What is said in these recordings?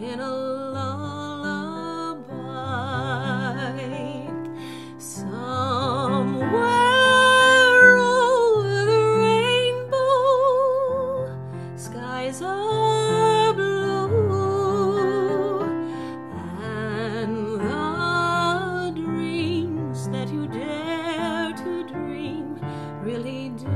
in a lullaby. Somewhere over the rainbow skies are blue and the dreams that you dare to dream really do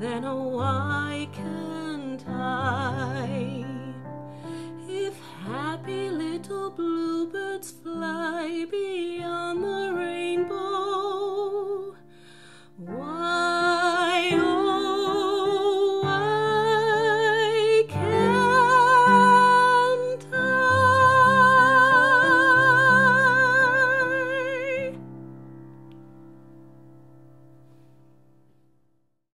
then why can't I? If happy little bluebirds fly